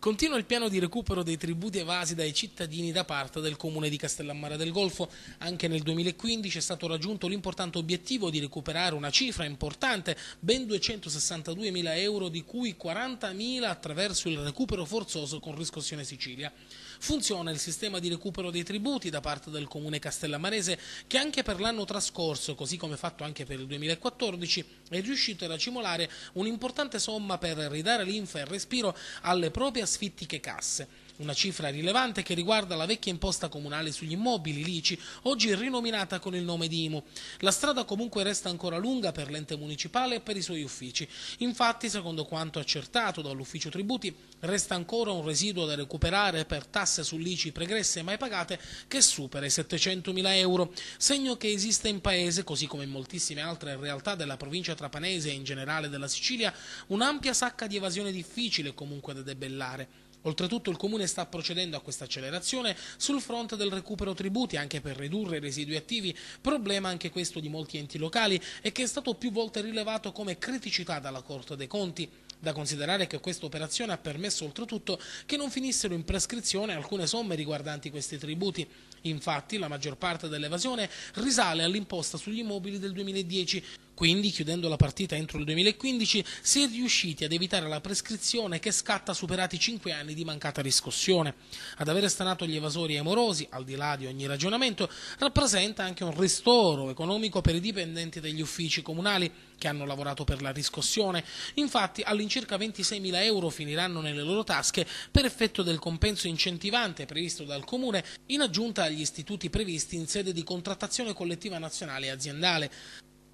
Continua il piano di recupero dei tributi evasi dai cittadini da parte del comune di Castellammare del Golfo. Anche nel 2015 è stato raggiunto l'importante obiettivo di recuperare una cifra importante, ben 262 mila euro, di cui 40 mila attraverso il recupero forzoso con riscossione Sicilia. Funziona il sistema di recupero dei tributi da parte del comune castellammarese che anche per l'anno trascorso, così come fatto anche per il 2014, è riuscito a racimolare un'importante somma per ridare linfa e respiro alle proprie asfittiche casse. Una cifra rilevante che riguarda la vecchia imposta comunale sugli immobili l'ICI, oggi rinominata con il nome di IMU. La strada comunque resta ancora lunga per l'ente municipale e per i suoi uffici. Infatti, secondo quanto accertato dall'ufficio tributi, resta ancora un residuo da recuperare per tasse sull'ICI pregresse mai pagate che supera i 700.000 euro, segno che esiste in paese, così come in moltissime altre realtà della provincia trapanese e in generale della Sicilia, un'ampia sacca di evasione difficile comunque da debellare. Oltretutto il Comune sta procedendo a questa accelerazione sul fronte del recupero tributi anche per ridurre i residui attivi, problema anche questo di molti enti locali e che è stato più volte rilevato come criticità dalla Corte dei Conti. Da considerare che questa operazione ha permesso oltretutto che non finissero in prescrizione alcune somme riguardanti questi tributi. Infatti la maggior parte dell'evasione risale all'imposta sugli immobili del 2010, quindi, chiudendo la partita entro il 2015, si è riusciti ad evitare la prescrizione che scatta superati 5 anni di mancata riscossione. Ad avere stanato gli evasori e morosi, al di là di ogni ragionamento, rappresenta anche un ristoro economico per i dipendenti degli uffici comunali che hanno lavorato per la riscossione. Infatti, all'incirca 26.000 euro finiranno nelle loro tasche per effetto del compenso incentivante previsto dal Comune, in aggiunta agli istituti previsti in sede di contrattazione collettiva nazionale e aziendale.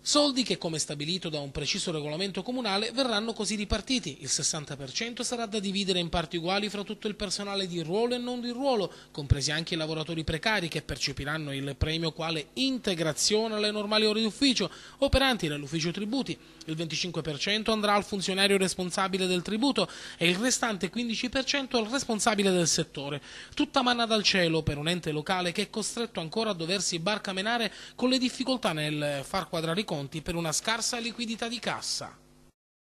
Soldi che, come stabilito da un preciso regolamento comunale, verranno così ripartiti. Il 60% sarà da dividere in parti uguali fra tutto il personale di ruolo e non di ruolo, compresi anche i lavoratori precari che percepiranno il premio quale integrazione alle normali ore di ufficio, operanti nell'ufficio tributi. Il 25% andrà al funzionario responsabile del tributo e il restante 15% al responsabile del settore. Tutta manna dal cielo per un ente locale che è costretto ancora a doversi barcamenare con le difficoltà nel far quadrare i conti conti per una scarsa liquidità di cassa.